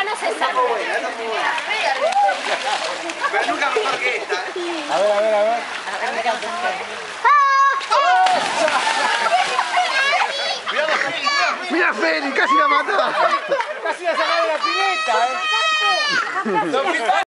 Esa fue buena, esa. Pero nunca mejor que esta. A ver, a ver, a ver. Mira Feli, casi la mató. Casi la sacaba de la pileta, eh.